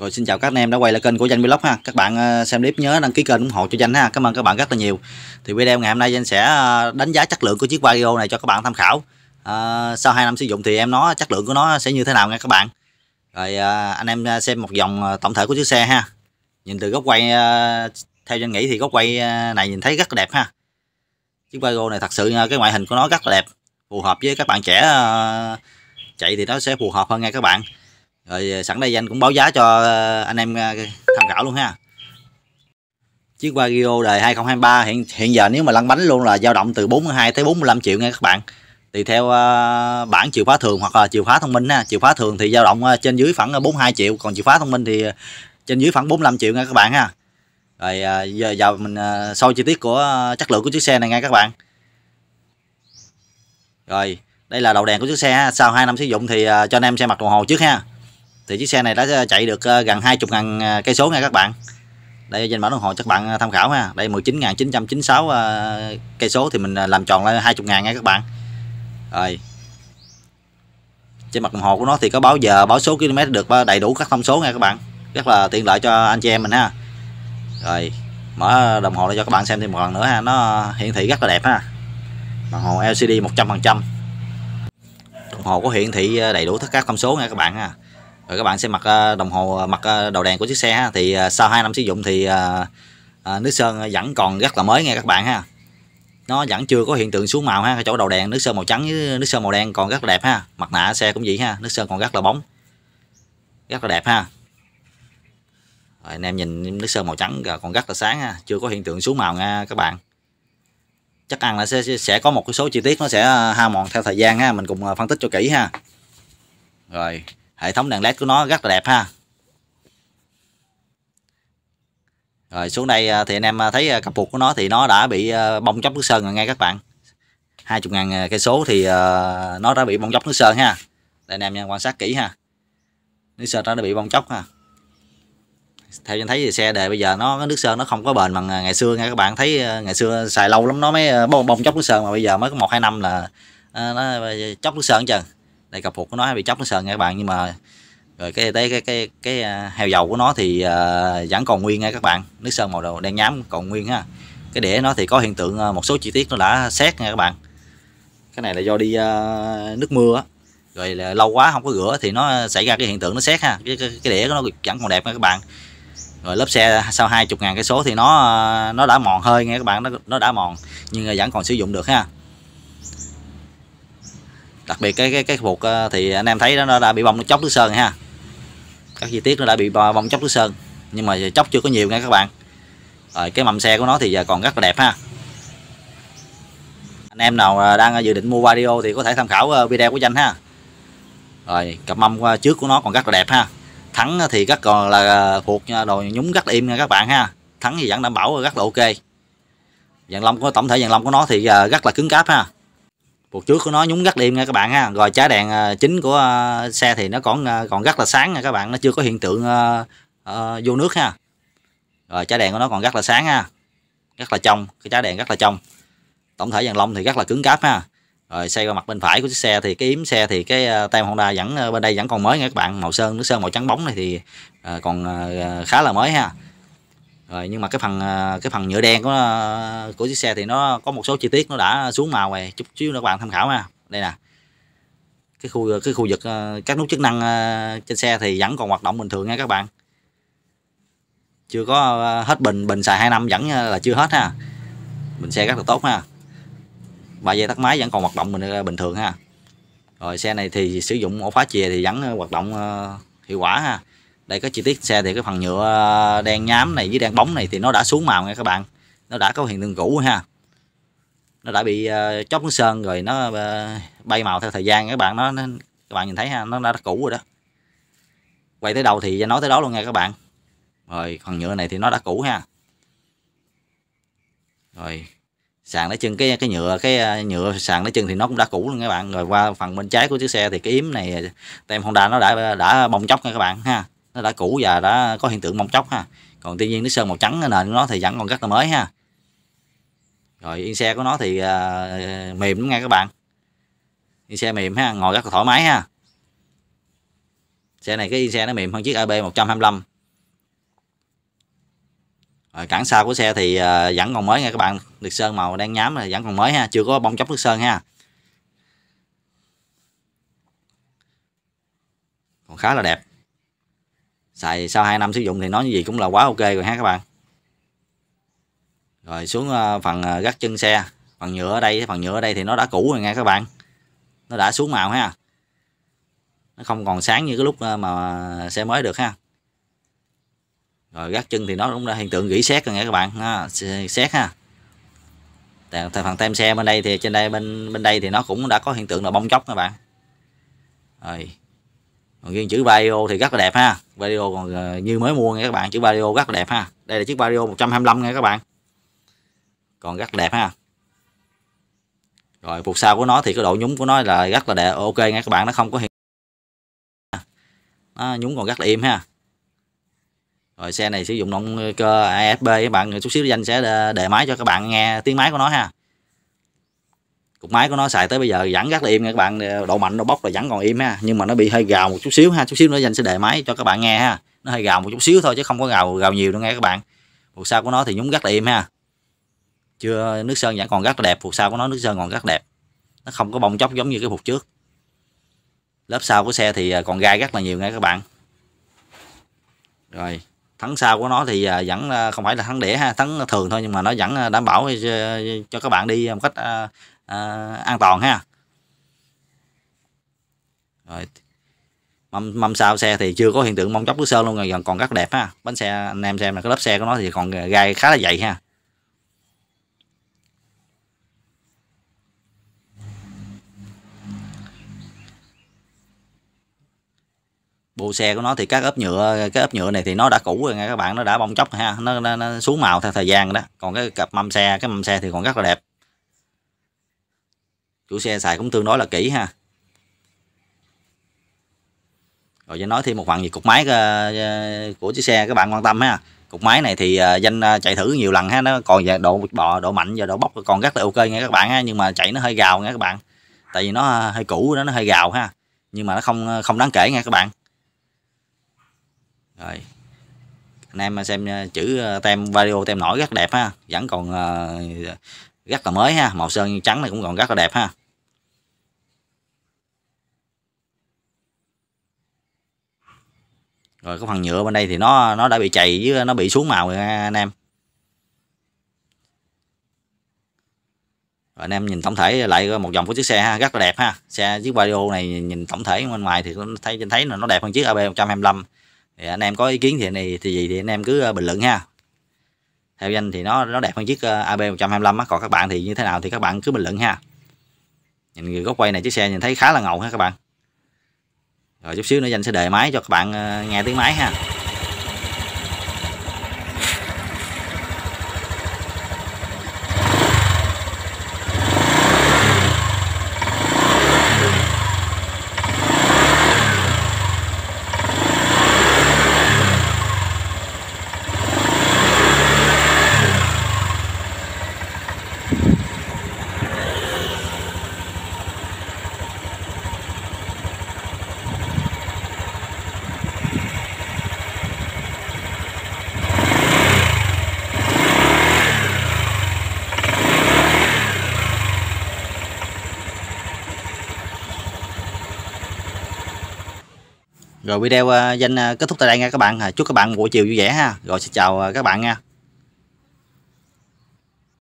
Rồi xin chào các anh em đã quay lại kênh của Danh Vlog ha. Các bạn ờ, xem clip nhớ đăng ký kênh ủng hộ cho Danh ha. Cảm ơn các bạn rất là nhiều. Thì video ngày hôm nay Danh sẽ ờ, đánh giá chất lượng của chiếc Vario này cho các bạn tham khảo. À, sau 2 năm sử dụng thì em nó chất lượng của nó sẽ như thế nào nha các bạn. Rồi à, anh em xem một vòng tổng thể của chiếc xe ha. Nhìn từ góc quay theo Danh nghĩ thì góc quay này nhìn thấy rất là đẹp ha. Chiếc Vario này thật sự cái ngoại hình của nó rất là đẹp, phù hợp với các bạn trẻ chạy thì nó sẽ phù hợp hơn nha các bạn rồi ờ, sẵn đây anh cũng báo giá cho ờ, anh em ờ, tham khảo luôn ha. Chiếc Wagyu đời 2023 hiện hiện giờ nếu mà lăn bánh luôn là dao động từ 42 tới 45 triệu nha các bạn. Tùy theo uh, bản chìa khóa thường hoặc là chìa khóa thông minh ha. Chìa khóa thường thì dao động uh, trên dưới khoảng 42 triệu còn chìa khóa thông minh thì trên dưới khoảng 45 triệu nha các bạn ha. Rồi uh, giờ giờ mình uh, soi chi tiết của uh, chất lượng của chiếc xe này nha các bạn. Rồi đây là đầu đèn của chiếc xe ha. sau 2 năm sử dụng thì uh, cho anh em xem mặt đồng hồ trước ha thì chiếc xe này đã ờ, chạy được ờ, gần 20 ngàn ờ, cây số nha các bạn. Đây danh bản đồng hồ các bạn tham khảo ha. Đây 19.996 cây số thì mình làm tròn lên 20 ngàn nha các bạn. Rồi. Trên mặt đồng hồ của nó thì có báo giờ, báo số km được đầy đủ các thông số nha các bạn. Rất là tiện lợi cho anh chị em mình ha. Rồi, mở đồng hồ để cho các bạn xem thêm một lần nữa ha. Nó hiển thị rất là đẹp ha. Đồng hồ LCD 100% đồng hồ có hiển thị đầy đủ tất cả thông số nha các bạn ha rồi các bạn sẽ mặc ờ, đồng hồ ờ, mặc ờ, đầu đèn của chiếc xe ha. thì sau 2 năm sử dụng thì nước sơn vẫn còn rất là mới nghe các bạn ha. Nó vẫn chưa có hiện tượng xuống màu ha. Cái chỗ đầu đèn nước sơn màu trắng với nước sơn màu đen còn rất là đẹp ha. Mặt nạ xe cũng vậy ha. Nước sơn còn rất là bóng. Rất là đẹp ha. Rồi, anh em nhìn nước sơn màu trắng còn rất là sáng ha. Chưa có hiện tượng xuống màu nha các bạn. Chắc ăn là sẽ sẽ có một cái số chi tiết nó sẽ hao mòn theo thời gian ha. Mình cùng phân tích cho kỹ ha. Rồi hệ thống đèn led của nó rất là đẹp ha. Rồi xuống đây à, thì anh em à, thấy à, cặp phục của nó thì nó đã bị bong chóc nước sơn rồi nghe các bạn. 20 ngàn cây số thì nó đã bị bong chóc nước sơn ha. Đây anh em nha quan sát kỹ ha. Nước sơn nó đã bị bong chóc ha. Theo anh thấy thì xe đề bây giờ nó nước sơn nó không có bền bằng ngày xưa nha các bạn. Thấy ngày xưa xài lâu lắm nó mới bong, bong chóc nước sơn mà bây giờ mới có một hai năm là nó chóc nước sơn chừng đây cặp phục của nó bị chóc nó sờn nha các bạn nhưng mà rồi cái cái cái cái cái heo dầu của nó thì uh, vẫn còn nguyên nha các bạn. Nước sơn màu đầu đen nhám còn nguyên ha. Cái đĩa nó thì có hiện tượng à, một số chi tiết nó đã xét nha các bạn. Cái này là do đi uh, nước mưa rồi là lâu quá không có rửa thì nó xảy ra cái hiện tượng nó xét ha. Cái, cái, cái đĩa của nó vẫn còn đẹp nha các bạn. Rồi lớp xe sau 20 ngàn cái số thì nó nó đã mòn hơi nha các bạn nó nó đã mòn nhưng vẫn còn sử dụng được ha đặc biệt cái cái cái phục ờ, thì anh em thấy đó, nó đã bị bong chóc nước sơn ha. Các chi tiết nó đã bị bong chóc nước sơn, nhưng mà chóc chưa có nhiều nha các bạn. Rồi, cái mầm xe của nó thì giờ còn rất là đẹp ha. Anh em nào ờ, đang dự định mua video thì có thể tham khảo ờ, video của danh ha. Rồi, cặp mâm trước của nó còn rất là đẹp ha. Thắng thì rất còn là thuộc đồ nhúng rất là im nha các bạn ha. Thắng thì vẫn đảm bảo rất là ok. Dàn lông của, tổng thể dàn lông của nó thì rất là cứng cáp ha buộc trước của nó nhúng rất đêm nha các bạn ha. Rồi trái đèn ờ, chính của ờ, xe thì nó còn ờ, còn rất là sáng nha các bạn. Nó chưa có hiện tượng uh, uh, vô nước ha. Rồi trái đèn của nó còn rất là sáng ha. Rất là trong cái trái đèn rất là trong. Tổng thể dàn lông thì rất là cứng cáp ha. Rồi xe qua mặt bên phải của chiếc xe thì cái yếm xe thì cái tem Honda vẫn bên đây vẫn còn mới nha các bạn. Màu sơn nước sơn màu trắng bóng này thì còn khá là mới ha rồi, nhưng mà cái phần à, cái phần nhựa đen của à, của chiếc xe thì nó có một số chi tiết nó đã xuống màu rồi. Chút xíu nữa các bạn tham khảo ha. Đây nè. Cái khu cái khu vực à, các nút chức năng trên xe thì vẫn còn hoạt động bình thường nha các bạn. Chưa có hết bình bình xài 2 năm vẫn là chưa hết ha. Bình xe rất là tốt ha. Ba dây tắt máy vẫn còn hoạt động bình bình thường ha. Rồi, xe này thì sử dụng ổ khóa chìa thì vẫn hoạt động hiệu quả ha đây có chi tiết xe thì cái phần nhựa ờ, đen nhám này với đen bóng này thì nó đã xuống màu nha các bạn. Nó đã có hiện tượng cũ ha. Nó đã bị uh, chóc nước sơn rồi nó uh, bay màu theo thời gian các bạn. Nó, nó các bạn nhìn thấy ha nó đã, cũ rồi đó. Quay tới đầu thì nói tới đó luôn nha các bạn. Rồi phần nhựa này thì nó đã cũ ha. Rồi sàn lấy chân cái cái nhựa cái nhựa sàn lấy chân thì nó cũng đã cũ luôn các bạn. Rồi qua phần bên trái của chiếc xe thì cái yếm này tem Honda nó đã đã bong chóc nha các bạn ha nó đã cũ và đã có hiện tượng mong chóc ha. Còn tuy nhiên nước sơn màu trắng nền của nó thì vẫn còn rất là mới ha. Rồi yên xe của nó thì à, mềm lắm nha các bạn. Yên xe mềm ha ngồi rất là thoải mái ha. Xe này cái yên xe nó mềm hơn chiếc AB 125 rồi, cản sau của xe thì à, vẫn còn mới nha các bạn. Được sơn màu đang nhám là vẫn còn mới ha chưa có bong chóc nước sơn ha. Còn khá là đẹp xài sau 2 năm sử dụng thì nói như gì cũng là quá ok rồi ha các bạn. Rồi xuống ờ, phần ờ, gắt chân xe. Phần nhựa ở đây phần nhựa ở đây thì nó đã cũ rồi nha các bạn. Nó đã xuống màu ha. Nó không còn sáng như cái lúc ờ, mà xe mới được ha. Rồi gác chân thì nó cũng đã hiện tượng gỉ xét rồi nha các bạn. Ha, xét ha. Phần tem xe bên đây thì trên đây bên bên đây thì nó cũng đã có hiện tượng là bong chóc các bạn. Rồi còn riêng chữ Vario thì rất là đẹp ha. Vario còn ờ, như mới mua nha các bạn, chữ Vario rất là đẹp ha. Đây là chiếc Vario 125 nha các bạn. Còn rất là đẹp ha. Rồi phục sau của nó thì cái độ nhúng của nó là rất là đẹp ok nha các bạn, nó không có hiện nó, nhúng còn rất là im ha. Rồi, xe này sử dụng động cơ ASB các bạn, chút xíu danh sẽ đề máy cho các bạn nghe tiếng máy của nó ha cục máy của nó xài tới bây giờ vẫn rất là im nha các bạn. Độ mạnh, độ bốc là vẫn còn im ha. Nhưng mà nó bị hơi gào một chút xíu ha. Chút xíu nữa danh sẽ đề máy cho các bạn nghe ha. Nó hơi gào một chút xíu thôi chứ không có gào gào nhiều đâu nghe các bạn. Phục sao của nó thì nhúng rất là im ha. Chưa, nước sơn vẫn còn rất là đẹp. Phục sao của nó, nước sơn còn rất đẹp. Nó không có bong chóc giống như cái phục trước. Lớp sau của xe thì à, còn gai rất là nhiều nghe các bạn. Rồi, thắng sau của nó thì à, vẫn à, không phải là thắng đĩa ha. Thắng thường thôi nhưng mà nó vẫn đảm bảo cho các bạn đi một cách À, an toàn ha. Rồi mâm mâm sau xe thì chưa có hiện tượng mong chóc nước sơn luôn rồi còn rất đẹp ha. Bánh xe anh em xem là cái lớp xe của nó thì còn gai khá là dày ha. Bộ xe của nó thì các ốp nhựa cái ốp nhựa này thì nó đã cũ rồi nha các bạn nó đã bong chóc ha. Nó, nó, nó xuống màu theo thời gian đó. Còn cái cặp mâm xe cái mâm xe thì còn rất là đẹp chủ xe xài cũng tương đối là kỹ ha. Rồi cho nói thêm một phần về cục máy ờ, ờ, của chiếc xe các bạn quan tâm ha. Cục máy này thì ờ, danh chạy thử nhiều lần ha, nó còn độ bò độ mạnh và độ bốc còn rất là ok nha các bạn ha, nhưng mà chạy nó hơi gào nha các bạn. Tại vì nó hơi cũ đó nó hơi gào ha, nhưng mà nó không không đáng kể nha các bạn. Rồi, anh em xem chữ tem video tem nổi rất đẹp ha, vẫn còn rất là mới ha, màu sơn trắng này cũng còn rất là đẹp ha. Rồi cái phần nhựa bên đây thì nó nó đã bị chày với nó bị xuống màu rồi, anh em. Rồi anh em nhìn tổng thể lại một dòng của chiếc xe ha, rất là đẹp ha. Xe chiếc video này nhìn tổng thể bên ngoài thì thấy thấy là nó đẹp hơn chiếc AB 125 thì anh em có ý kiến thì này, thì gì thì anh em cứ ờ, bình luận ha. Theo danh thì nó nó đẹp hơn chiếc ờ, AB 125 á. Còn các bạn thì như thế nào thì các bạn cứ bình luận ha. Nhìn góc quay này chiếc xe nhìn thấy khá là ngầu ha các bạn rồi chút xíu nữa danh sẽ đề máy cho các bạn ờ, nghe tiếng máy ha. Rồi video à, danh à, kết thúc tại đây nha các bạn. À, chúc các bạn buổi chiều vui vẻ ha. Rồi xin chào các bạn nha.